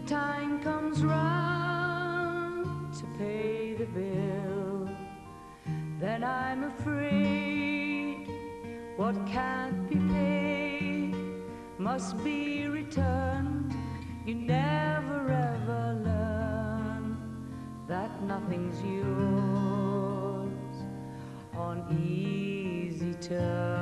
the time comes round to pay the bill, then I'm afraid what can't be paid must be returned. You never ever learn that nothing's yours on easy terms.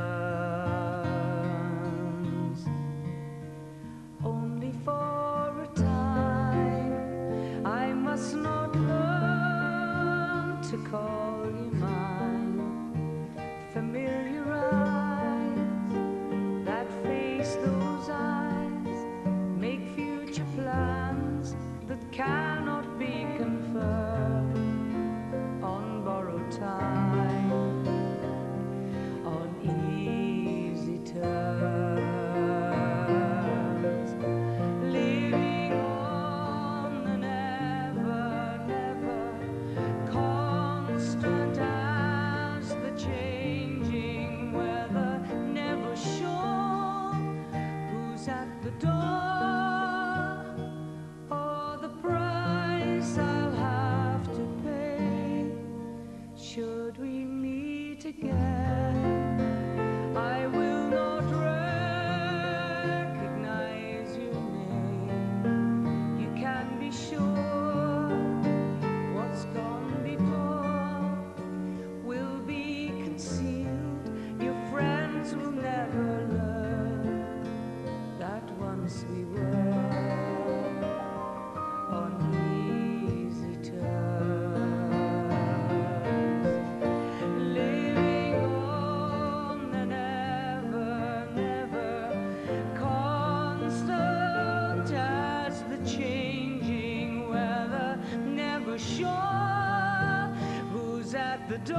Face the door who's at the door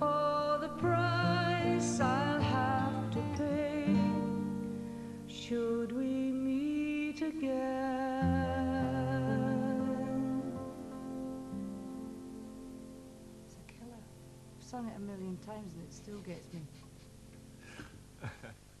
or the price I'll have to pay. Should we meet again? It's a killer. I've sung it a million times and it still gets me.